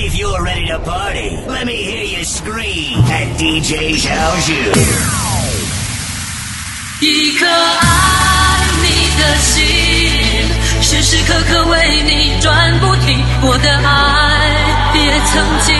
If you're ready to party, let me hear you scream at DJ XiaoZhu. 一颗爱你的心，时时刻刻为你转不停，我的爱别曾经。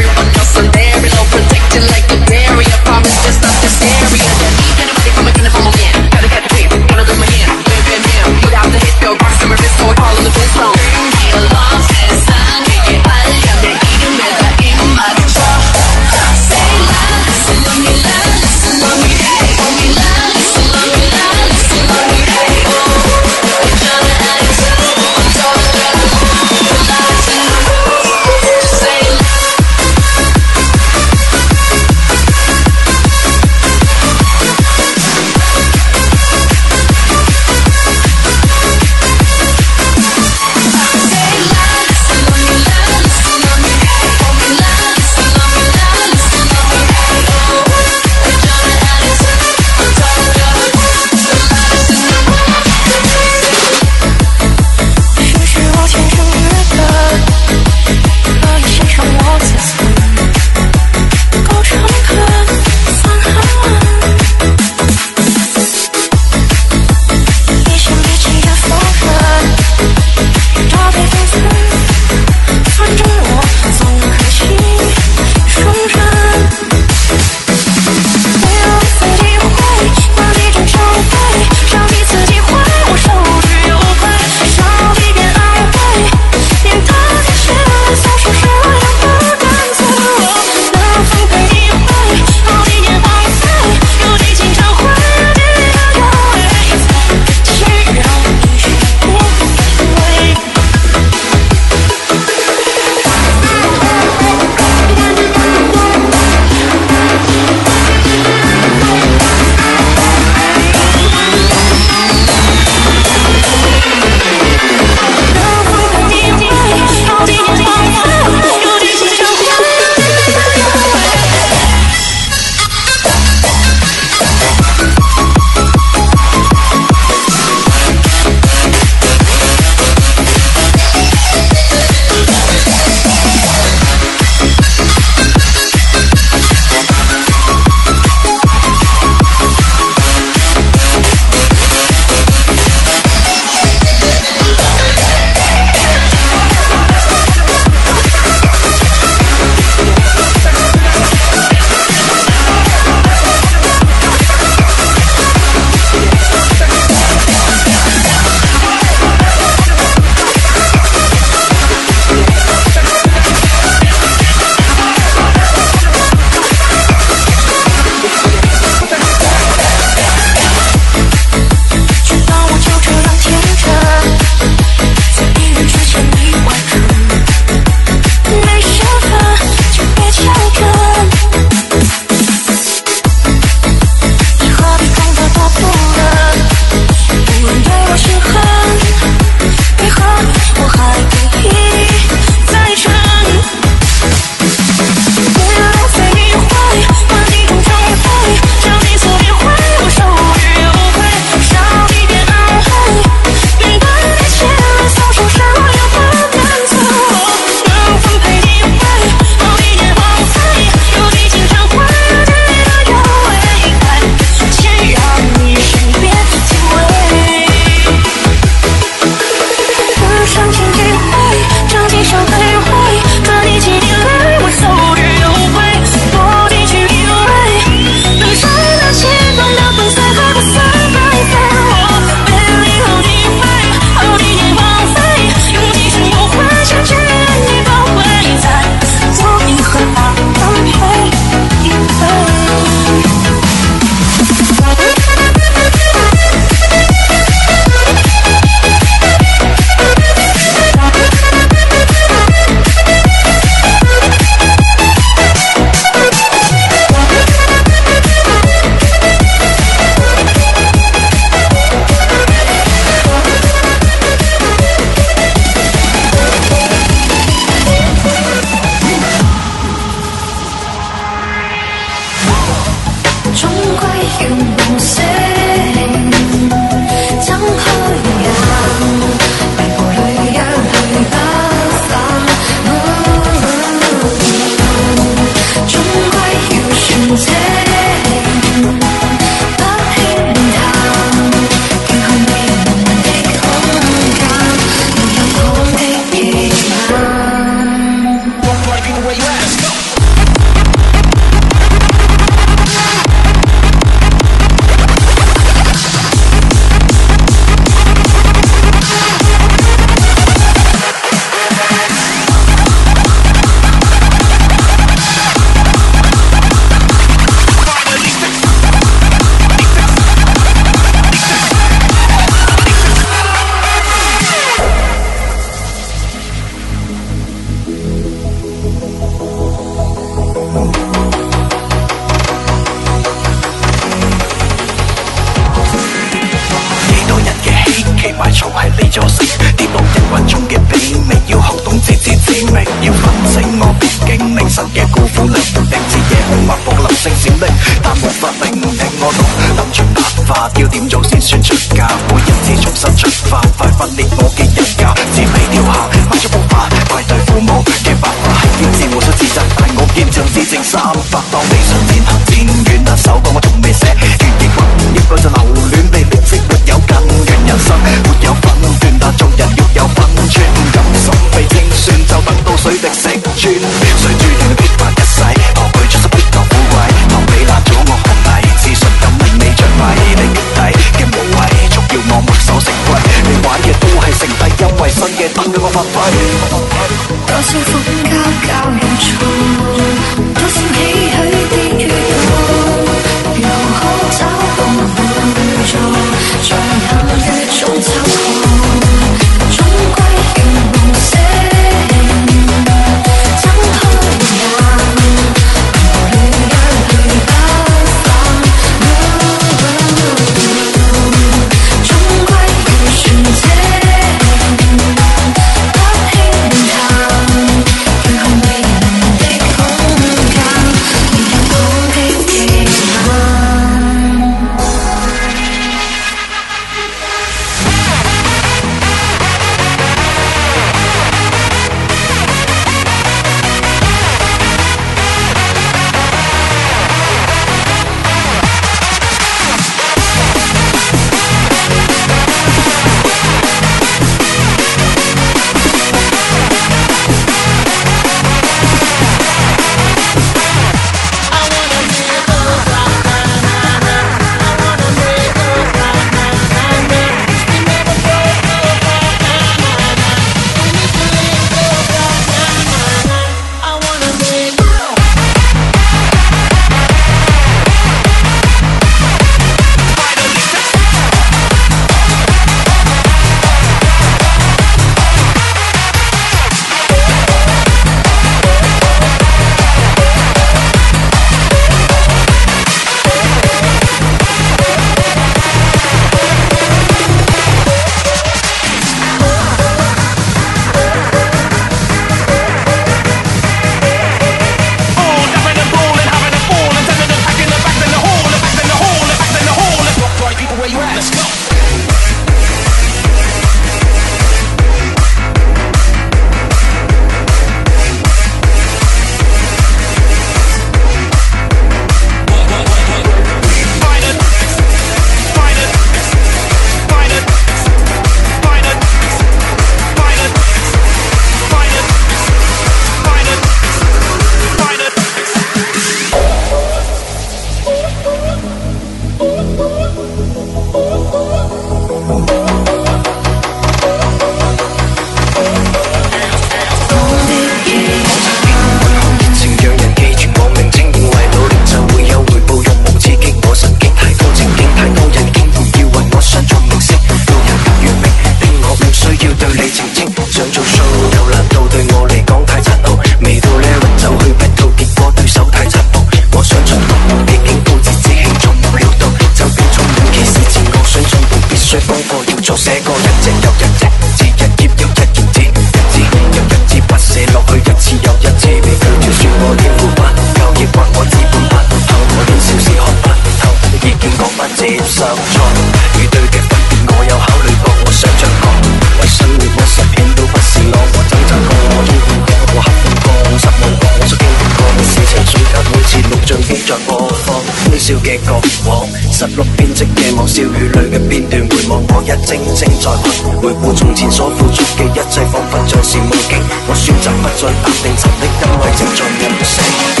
少嘅过往，失落编织嘅网，笑与泪嘅片段回望，我一正正在困，回顾从前所付出嘅一切，仿佛像是梦境。我选择不再淡定沉溺，因为正在梦醒。